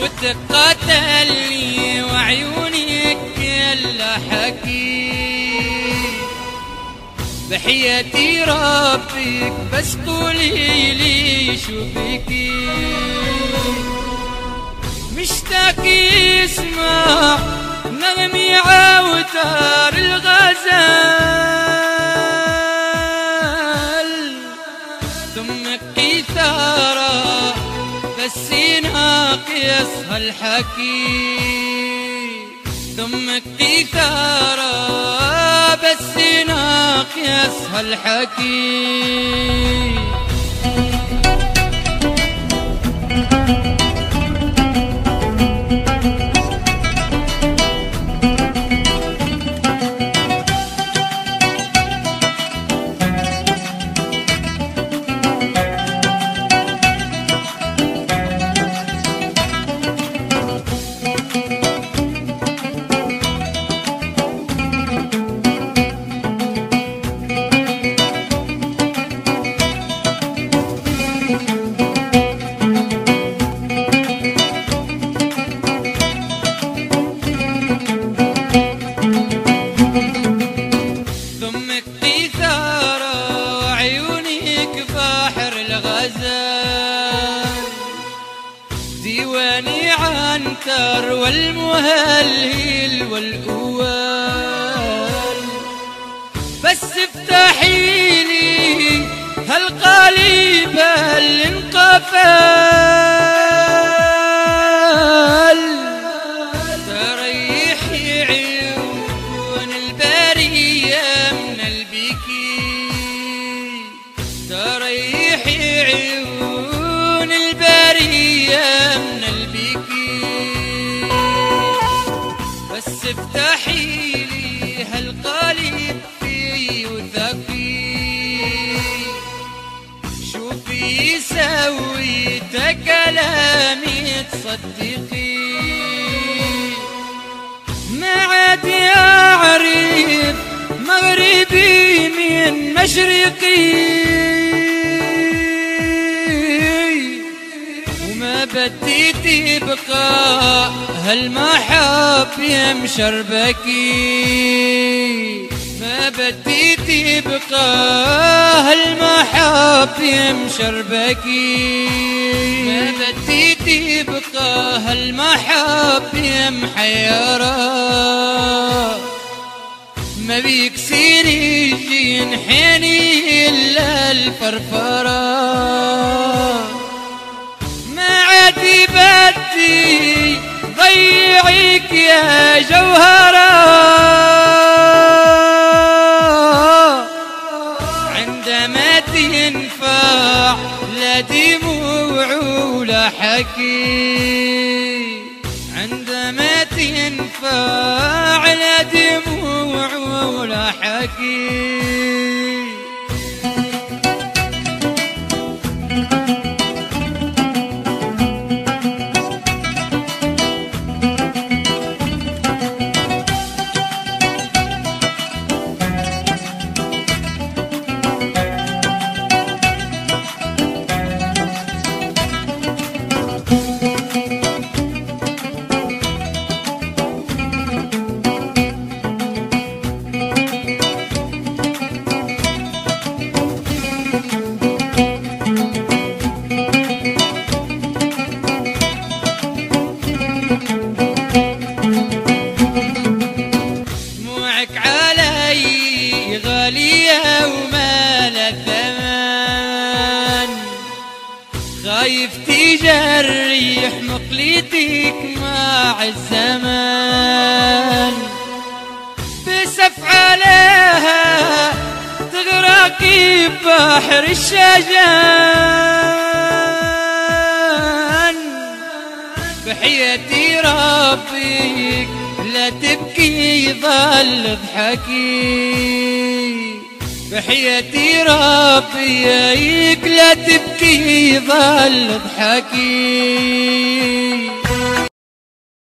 وتقاتلني وعيونك كلها حكي بحياتي ربك بس قولي لي شو بكي مشتاق يسمع نغمي عوتار الغزال. دمك قيثارة بس ناقص هالحكي دمك قيثارة بس ناقص هالحكي ضمك عنتر والمهلهل والأوال بس افتحي لي بس افتحي لي هالقالب في وثقي شوفي سوي كلامي تصدقي ما عاد أعرف مغربي من مشرقي. بدي تبقى هالمحب يا مشربكي ما بدي تبقى هالمحب يا مشربكي ما بدي تبقى هالمحب يا محيرة ما بيكسر يجي حيني إلا الفرفرة. ضيعك يا جوهرة. عندما تنفع لا دموع ولا حكي. عندما تنفع لا دموع ولا حكي. خايف تجرح مقلتك مع الزمان بسف عليها تغرقي ببحر الشجن. بحياتي ربك لا تبكي ظل اضحكي بحياتي ربي لا تبكي ظل اضحكي